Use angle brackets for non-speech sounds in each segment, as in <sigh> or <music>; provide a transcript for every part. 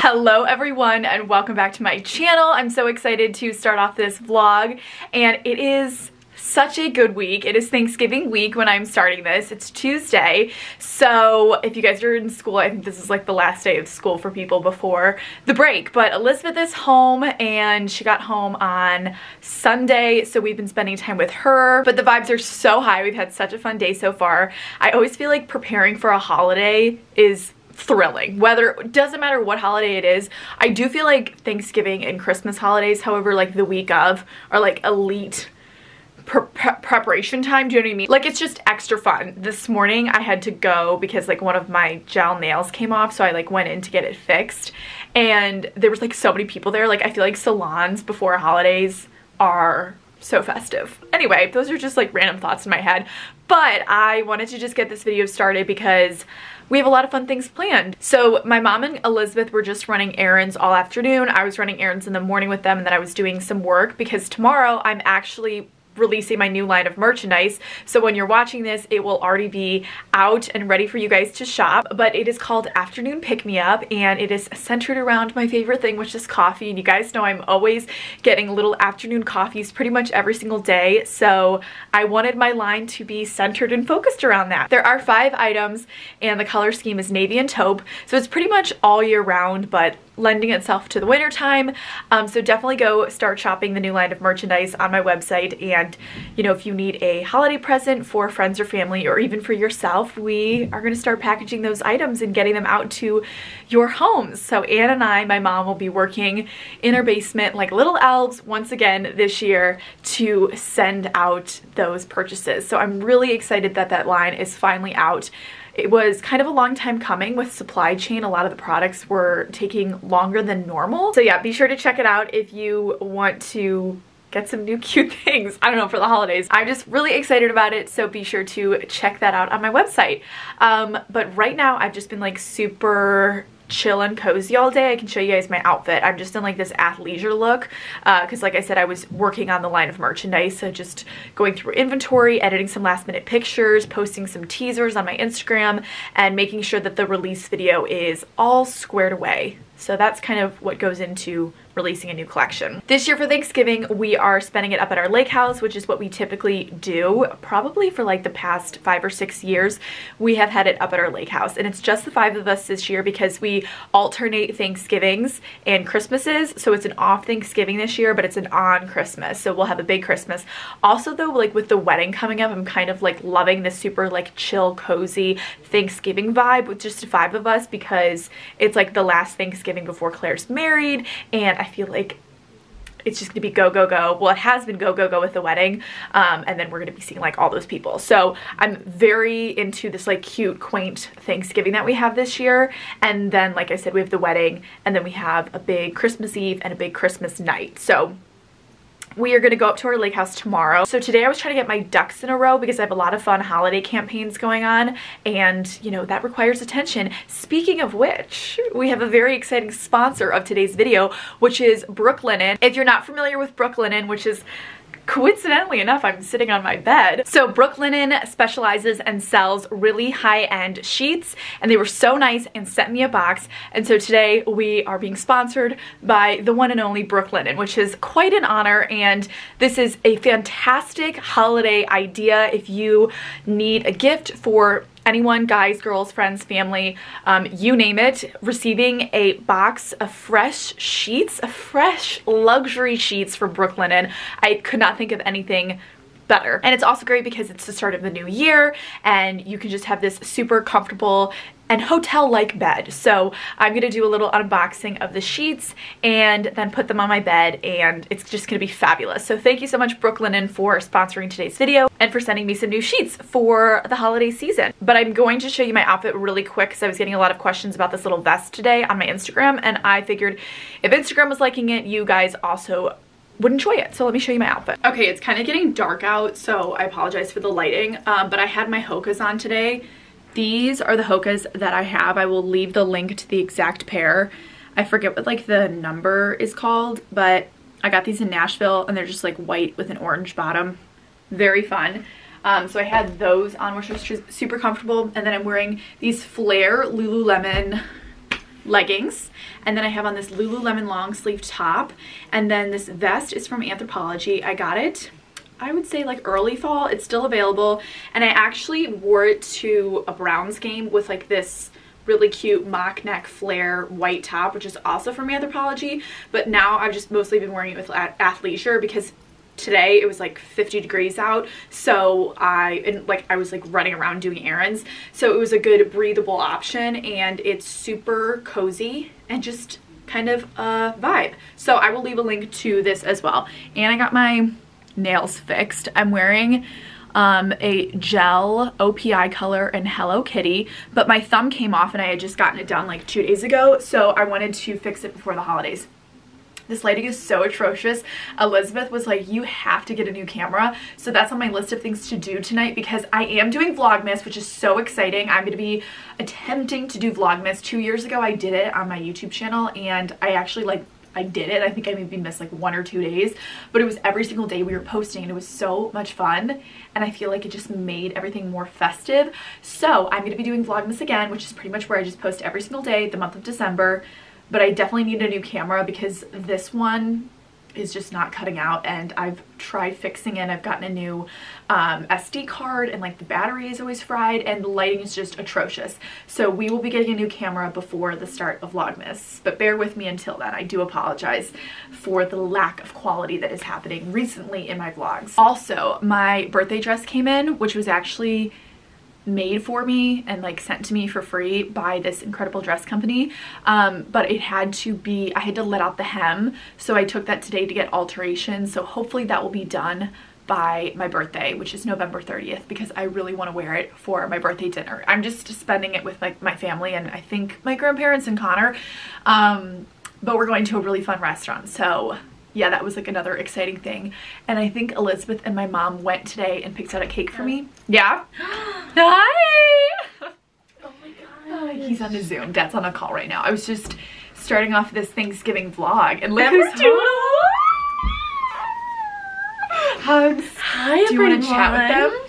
Hello everyone and welcome back to my channel. I'm so excited to start off this vlog and it is such a good week. It is Thanksgiving week when I'm starting this. It's Tuesday. So if you guys are in school, I think this is like the last day of school for people before the break. But Elizabeth is home and she got home on Sunday. So we've been spending time with her. But the vibes are so high. We've had such a fun day so far. I always feel like preparing for a holiday is thrilling whether it doesn't matter what holiday it is i do feel like thanksgiving and christmas holidays however like the week of are like elite pre preparation time do you know what i mean like it's just extra fun this morning i had to go because like one of my gel nails came off so i like went in to get it fixed and there was like so many people there like i feel like salons before holidays are so festive. Anyway, those are just like random thoughts in my head, but I wanted to just get this video started because we have a lot of fun things planned. So my mom and Elizabeth were just running errands all afternoon. I was running errands in the morning with them and then I was doing some work because tomorrow I'm actually releasing my new line of merchandise. So when you're watching this, it will already be out and ready for you guys to shop. But it is called Afternoon Pick Me Up and it is centered around my favorite thing, which is coffee. And you guys know I'm always getting little afternoon coffees pretty much every single day. So I wanted my line to be centered and focused around that. There are five items and the color scheme is navy and taupe. So it's pretty much all year round, but lending itself to the winter time. Um, so definitely go start shopping the new line of merchandise on my website. And, you know, if you need a holiday present for friends or family or even for yourself, we are going to start packaging those items and getting them out to your homes. So Anne and I, my mom, will be working in our basement like little elves once again this year to send out those purchases. So I'm really excited that that line is finally out. It was kind of a long time coming with supply chain. A lot of the products were taking longer than normal. So yeah, be sure to check it out if you want to get some new <laughs> cute things, I don't know, for the holidays. I'm just really excited about it, so be sure to check that out on my website. Um, but right now, I've just been like super chill and cozy all day. I can show you guys my outfit. I'm just in like this athleisure look because uh, like I said, I was working on the line of merchandise. So just going through inventory, editing some last minute pictures, posting some teasers on my Instagram, and making sure that the release video is all squared away. So that's kind of what goes into releasing a new collection. This year for Thanksgiving, we are spending it up at our lake house, which is what we typically do. Probably for like the past five or six years, we have had it up at our lake house. And it's just the five of us this year because we alternate Thanksgivings and Christmases. So it's an off Thanksgiving this year, but it's an on Christmas. So we'll have a big Christmas. Also though, like with the wedding coming up, I'm kind of like loving this super like chill, cozy Thanksgiving vibe with just five of us because it's like the last Thanksgiving before Claire's married and I feel like it's just gonna be go go go. Well it has been go go go with the wedding um, and then we're gonna be seeing like all those people. So i'm very into this like cute quaint thanksgiving that we have this year. And then like i said we have the wedding and then we have a big christmas eve and a big christmas night. So we are going to go up to our lake house tomorrow. So today I was trying to get my ducks in a row because I have a lot of fun holiday campaigns going on and you know that requires attention. Speaking of which, we have a very exciting sponsor of today's video which is Brooklinen. If you're not familiar with Brooklinen, which is coincidentally enough, I'm sitting on my bed. So Brooklinen specializes and sells really high-end sheets and they were so nice and sent me a box. And so today we are being sponsored by the one and only Brooklinen, which is quite an honor. And this is a fantastic holiday idea if you need a gift for anyone, guys, girls, friends, family, um, you name it, receiving a box of fresh sheets, of fresh luxury sheets from Brooklinen. I could not think of anything better. And it's also great because it's the start of the new year and you can just have this super comfortable and hotel-like bed. So I'm gonna do a little unboxing of the sheets and then put them on my bed and it's just gonna be fabulous. So thank you so much Brooklinen for sponsoring today's video and for sending me some new sheets for the holiday season. But I'm going to show you my outfit really quick because I was getting a lot of questions about this little vest today on my Instagram and I figured if Instagram was liking it, you guys also would enjoy it. So let me show you my outfit. Okay, it's kind of getting dark out, so I apologize for the lighting, um, but I had my Hoka's on today these are the Hoka's that I have. I will leave the link to the exact pair. I forget what like the number is called, but I got these in Nashville and they're just like white with an orange bottom. very fun. Um, so I had those on, which was super comfortable. And then I'm wearing these flare Lululemon leggings. And then I have on this Lululemon long sleeve top. And then this vest is from Anthropologie. I got it I would say like early fall. It's still available. And I actually wore it to a Browns game with like this really cute mock neck flare white top, which is also from Anthropologie. But now I've just mostly been wearing it with athleisure because today it was like 50 degrees out. So I and like I was like running around doing errands. So it was a good breathable option and it's super cozy and just kind of a vibe. So I will leave a link to this as well. And I got my nails fixed. I'm wearing um, a gel OPI color in Hello Kitty, but my thumb came off and I had just gotten it done like two days ago, so I wanted to fix it before the holidays. This lighting is so atrocious. Elizabeth was like, you have to get a new camera. So that's on my list of things to do tonight because I am doing Vlogmas, which is so exciting. I'm going to be attempting to do Vlogmas. Two years ago, I did it on my YouTube channel and I actually like I did it. I think I maybe missed like one or two days, but it was every single day we were posting and it was so much fun. And I feel like it just made everything more festive. So I'm going to be doing Vlogmas again, which is pretty much where I just post every single day, the month of December. But I definitely need a new camera because this one is just not cutting out and I've tried fixing it. I've gotten a new um, SD card and like the battery is always fried and the lighting is just atrocious. So we will be getting a new camera before the start of Vlogmas, but bear with me until then. I do apologize for the lack of quality that is happening recently in my vlogs. Also, my birthday dress came in, which was actually made for me and like sent to me for free by this incredible dress company. Um, but it had to be I had to let out the hem. So I took that today to get alterations. So hopefully that will be done by my birthday which is November 30th because I really want to wear it for my birthday dinner. I'm just spending it with like my family and I think my grandparents and Connor. Um, but we're going to a really fun restaurant. So yeah, that was like another exciting thing. And I think Elizabeth and my mom went today and picked out a cake for me. Yeah. <gasps> Hi! Oh my god. he's on a Zoom. Dad's on a call right now. I was just starting off this Thanksgiving vlog and look who's doing Hugs. Hi, Do you want to chat with them?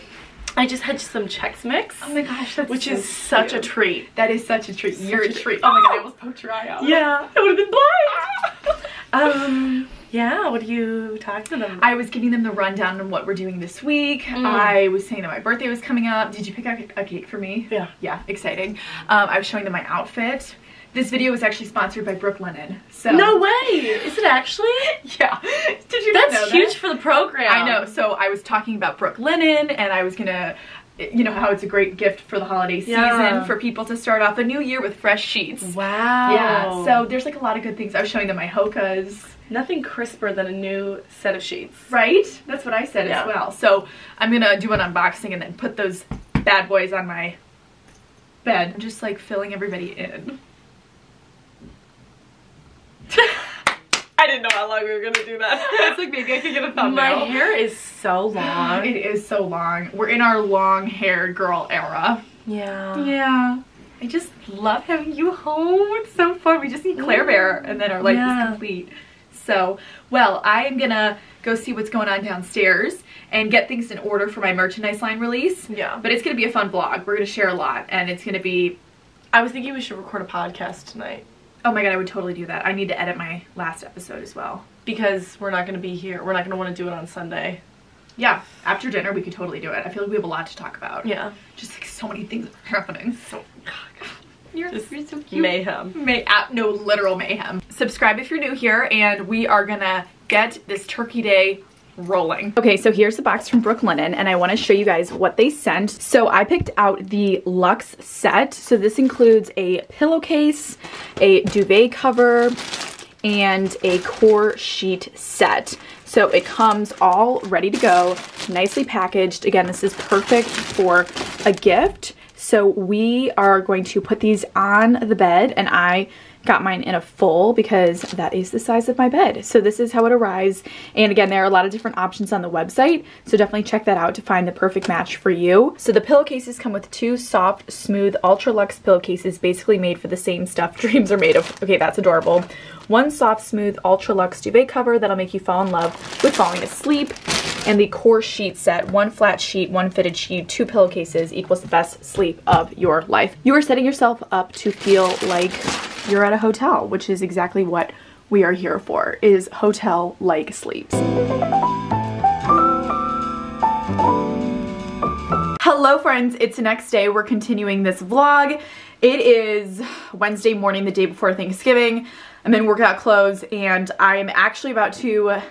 I just had some Chex Mix. Oh my gosh, that's Which so is such a treat. That is such a treat. Such You're a treat. Oh my god, I almost poked your eye out. Yeah. I would have been blind. um, yeah, what do you talk to them? I was giving them the rundown on what we're doing this week. Mm. I was saying that my birthday was coming up. Did you pick out a cake for me? Yeah. Yeah, exciting. Um, I was showing them my outfit. This video was actually sponsored by Brooklinen. So No way! Is it actually? <laughs> yeah. Did you That's huge that? for the program. I know. So I was talking about Brooklinen and I was gonna you know how it's a great gift for the holiday season yeah. for people to start off a new year with fresh sheets. Wow. Yeah. So there's like a lot of good things. I was showing them my Hoka's. Nothing crisper than a new set of sheets. Right? That's what I said yeah. as well. So I'm gonna do an unboxing and then put those bad boys on my bed. I'm just like filling everybody in. <laughs> I didn't know how long we were gonna do that. <laughs> It's like maybe I could get a thumbnail. My hair is so long. it is so long. We're in our long haired girl era. Yeah. Yeah. I just love having you home. It's so fun. We just need Claire Bear and then our life yeah. is complete. So, well, I am gonna go see what's going on downstairs and get things in order for my merchandise line release. Yeah. But it's gonna be a fun vlog. We're gonna share a lot and it's gonna be... I was thinking we should record a podcast tonight. Oh my god, I would totally do that. I need to edit my last episode as well. Because we're not gonna be here. We're not gonna wanna do it on Sunday. Yeah, after dinner we could totally do it. I feel like we have a lot to talk about. Yeah. Just like so many things are <laughs> happening. So, you're, you're so cute. Mayhem. May uh, no, literal mayhem. Subscribe if you're new here and we are gonna get this turkey day rolling. Okay, so here's the box from Brooklinen and I wanna show you guys what they sent. So I picked out the Luxe set. So this includes a pillowcase, a duvet cover, and a core sheet set. So it comes all ready to go, nicely packaged. Again, this is perfect for a gift. So we are going to put these on the bed and I got mine in a full because that is the size of my bed. So this is how it arrives. And again, there are a lot of different options on the website. So definitely check that out to find the perfect match for you. So the pillowcases come with two soft, smooth, ultra luxe pillowcases basically made for the same stuff <laughs> dreams are made of. Okay, that's adorable. One soft, smooth, ultra luxe duvet cover that'll make you fall in love with falling asleep and the core sheet set, one flat sheet, one fitted sheet, two pillowcases equals the best sleep of your life. You are setting yourself up to feel like you're at a hotel, which is exactly what we are here for, is hotel-like sleeps. Hello friends, it's the next day. We're continuing this vlog. It is Wednesday morning, the day before Thanksgiving. I'm in workout clothes and I'm actually about to,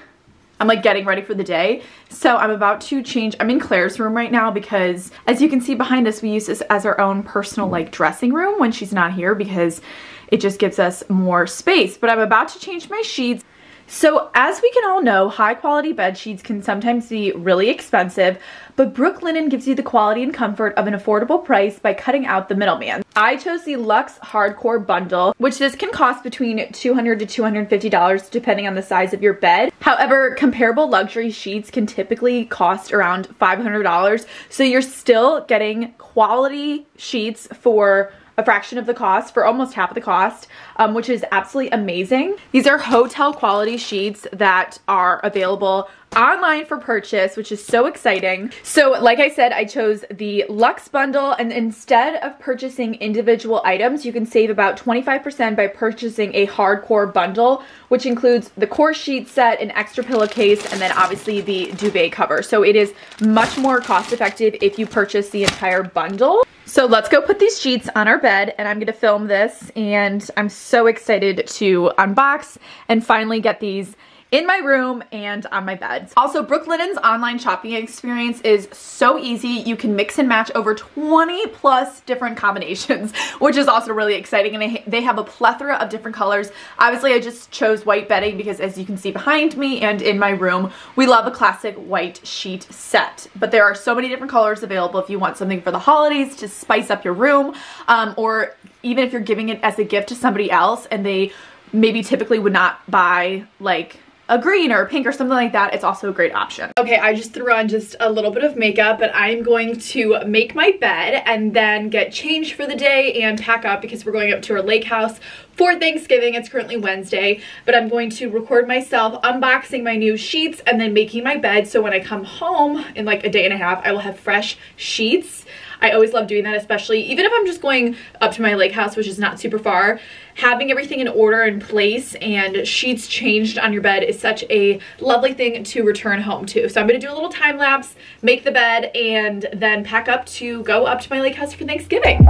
I'm like getting ready for the day. So I'm about to change, I'm in Claire's room right now because as you can see behind us, we use this as our own personal like dressing room when she's not here because it just gives us more space. But I'm about to change my sheets. So as we can all know, high quality bed sheets can sometimes be really expensive, but Brooklinen gives you the quality and comfort of an affordable price by cutting out the middleman. I chose the Luxe Hardcore Bundle, which this can cost between $200 to $250 depending on the size of your bed. However, comparable luxury sheets can typically cost around $500, so you're still getting quality sheets for a fraction of the cost for almost half of the cost, um, which is absolutely amazing. These are hotel quality sheets that are available online for purchase, which is so exciting. So like I said, I chose the Luxe bundle and instead of purchasing individual items, you can save about 25% by purchasing a hardcore bundle, which includes the core sheet set, an extra pillowcase, and then obviously the duvet cover. So it is much more cost effective if you purchase the entire bundle. So let's go put these sheets on our bed and I'm gonna film this and I'm excited to unbox and finally get these in my room and on my bed. Also, Brooklinen's online shopping experience is so easy. You can mix and match over 20 plus different combinations, <laughs> which is also really exciting. And they have a plethora of different colors. Obviously, I just chose white bedding because as you can see behind me and in my room, we love a classic white sheet set. But there are so many different colors available if you want something for the holidays to spice up your room um, or even if you're giving it as a gift to somebody else and they maybe typically would not buy like a green or a pink or something like that, it's also a great option. Okay, I just threw on just a little bit of makeup, but I'm going to make my bed and then get changed for the day and pack up because we're going up to our lake house for Thanksgiving. It's currently Wednesday, but I'm going to record myself unboxing my new sheets and then making my bed so when I come home in like a day and a half, I will have fresh sheets. I always love doing that, especially even if I'm just going up to my lake house, which is not super far, having everything in order and place and sheets changed on your bed is such a lovely thing to return home to. So I'm gonna do a little time lapse, make the bed, and then pack up to go up to my lake house for Thanksgiving.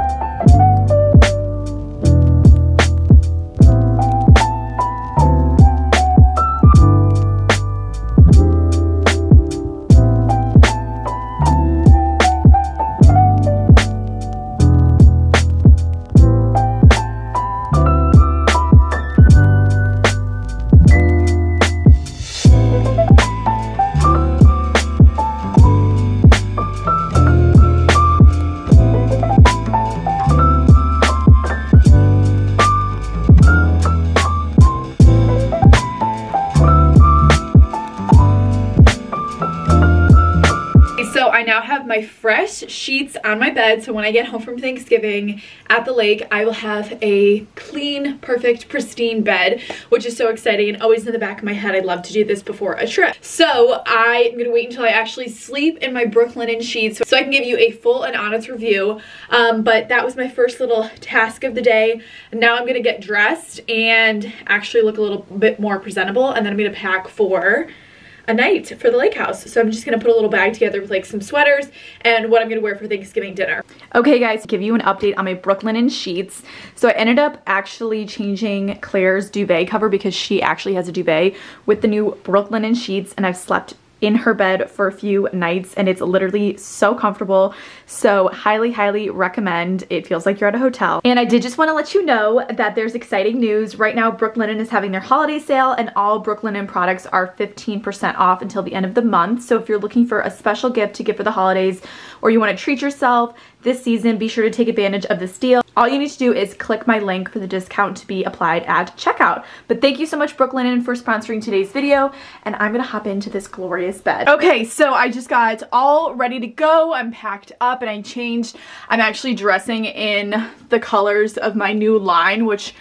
Sheets on my bed so when I get home from Thanksgiving at the lake I will have a clean perfect pristine bed which is so exciting and always in the back of my head I'd love to do this before a trip. So I'm gonna wait until I actually sleep in my Brooklinen sheets so I can give you a full and honest review. Um, but that was my first little task of the day. Now I'm gonna get dressed and actually look a little bit more presentable and then I'm gonna pack for a night for the lake house. So I'm just gonna put a little bag together with like some sweaters and what I'm gonna wear for Thanksgiving dinner. Okay guys, give you an update on my Brooklinen sheets. So I ended up actually changing Claire's duvet cover because she actually has a duvet with the new Brooklinen sheets and I've slept in her bed for a few nights and it's literally so comfortable. So highly, highly recommend. It feels like you're at a hotel. And I did just want to let you know that there's exciting news. Right now, Brooklinen is having their holiday sale and all Brooklinen products are 15% off until the end of the month. So if you're looking for a special gift to give for the holidays or you want to treat yourself, this season, be sure to take advantage of this deal. All you need to do is click my link for the discount to be applied at checkout. But thank you so much Brooklinen for sponsoring today's video and I'm gonna hop into this glorious bed. Okay, so I just got all ready to go. I'm packed up and I changed. I'm actually dressing in the colors of my new line, which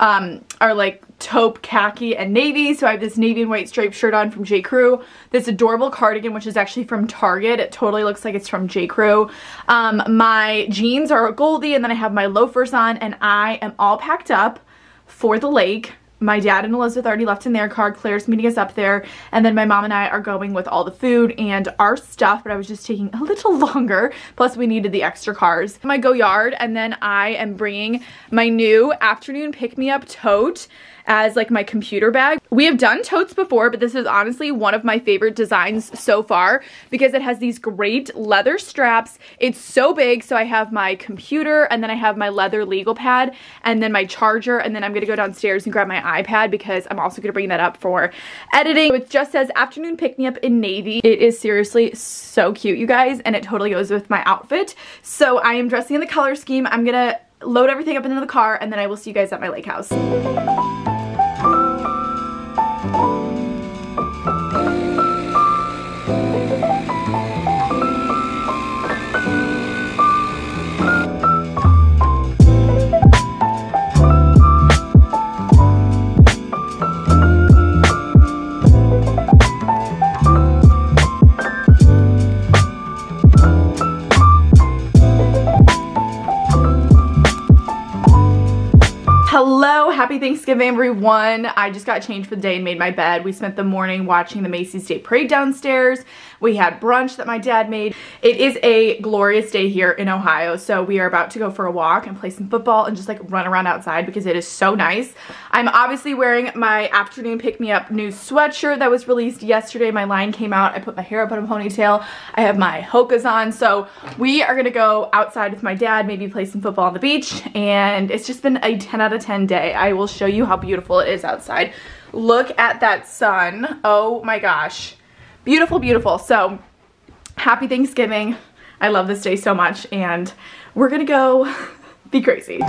um, are like taupe khaki and navy. So I have this navy and white striped shirt on from J. Crew. This adorable cardigan, which is actually from Target. It totally looks like it's from J. Crew. Um, my jeans are Goldie and then I have my loafers on and I am all packed up for the lake my dad and Elizabeth already left in their car. Claire's meeting us up there. And then my mom and I are going with all the food and our stuff, but I was just taking a little <laughs> longer. Plus we needed the extra cars. My Goyard. and then I am bringing my new afternoon pick-me-up tote as like my computer bag. We have done totes before, but this is honestly one of my favorite designs so far because it has these great leather straps. It's so big, so I have my computer and then I have my leather legal pad and then my charger and then I'm gonna go downstairs and grab my iPad because I'm also gonna bring that up for editing. It just says afternoon pick-me-up in navy. It is seriously so cute, you guys, and it totally goes with my outfit. So I am dressing in the color scheme. I'm gonna load everything up into the car and then I will see you guys at my lake house. Thanksgiving everyone. I just got changed for the day and made my bed. We spent the morning watching the Macy's Day Parade downstairs. We had brunch that my dad made. It is a glorious day here in Ohio, so we are about to go for a walk and play some football and just like run around outside because it is so nice. I'm obviously wearing my afternoon pick-me-up new sweatshirt that was released yesterday. My line came out. I put my hair up in a ponytail. I have my Hoka's on, so we are gonna go outside with my dad, maybe play some football on the beach, and it's just been a 10 out of 10 day. I will show you how beautiful it is outside. Look at that sun. Oh my gosh. Beautiful, beautiful. So happy Thanksgiving. I love this day so much and we're gonna go <laughs> be crazy.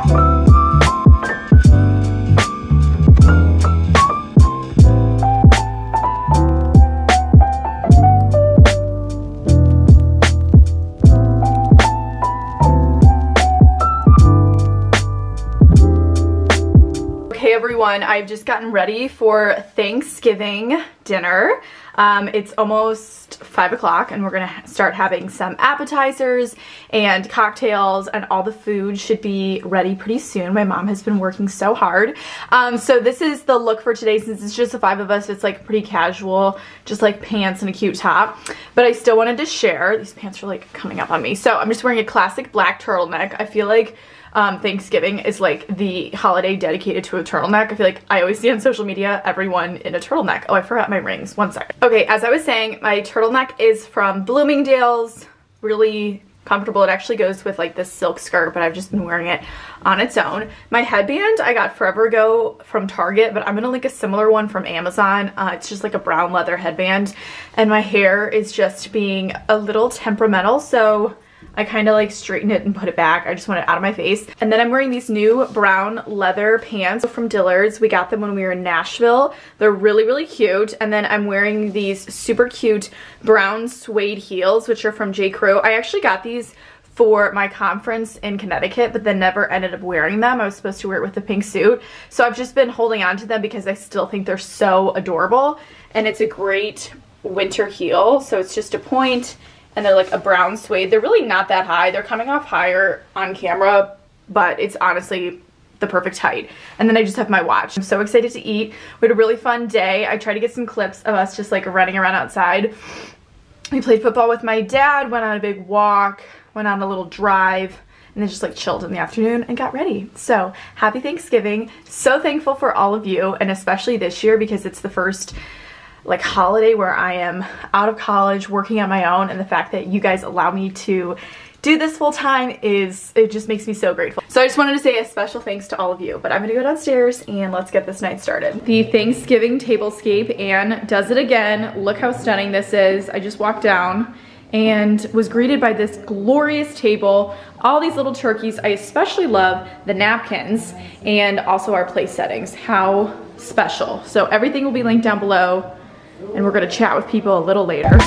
Everyone. I've just gotten ready for Thanksgiving dinner. Um, it's almost five o'clock and we're gonna start having some appetizers and cocktails and all the food should be ready pretty soon. My mom has been working so hard. Um, so this is the look for today since it's just the five of us. It's like pretty casual, just like pants and a cute top. But I still wanted to share. These pants are like coming up on me. So I'm just wearing a classic black turtleneck. I feel like um, Thanksgiving is like the holiday dedicated to a turtleneck. I feel like I always see on social media everyone in a turtleneck. Oh, I forgot my rings. One second. Okay, as I was saying, my turtleneck is from Bloomingdale's. Really comfortable. It actually goes with like this silk skirt, but I've just been wearing it on its own. My headband I got forever ago from Target, but I'm gonna link a similar one from Amazon. Uh, it's just like a brown leather headband. And my hair is just being a little temperamental, so I kind of like straighten it and put it back. I just want it out of my face. And then I'm wearing these new brown leather pants from Dillard's. We got them when we were in Nashville. They're really, really cute. And then I'm wearing these super cute brown suede heels, which are from J. Crew. I actually got these for my conference in Connecticut, but then never ended up wearing them. I was supposed to wear it with the pink suit. So I've just been holding on to them because I still think they're so adorable. And it's a great winter heel. So it's just a point and they're like a brown suede. They're really not that high. They're coming off higher on camera, but it's honestly the perfect height. And then I just have my watch. I'm so excited to eat. We had a really fun day. I tried to get some clips of us just like running around outside. We played football with my dad, went on a big walk, went on a little drive, and then just like chilled in the afternoon and got ready. So happy Thanksgiving. So thankful for all of you and especially this year because it's the first like holiday where I am out of college working on my own and the fact that you guys allow me to do this full time is, it just makes me so grateful. So I just wanted to say a special thanks to all of you, but I'm gonna go downstairs and let's get this night started. The Thanksgiving tablescape, Anne does it again. Look how stunning this is. I just walked down and was greeted by this glorious table, all these little turkeys. I especially love the napkins and also our place settings. How special. So everything will be linked down below and we're gonna chat with people a little later.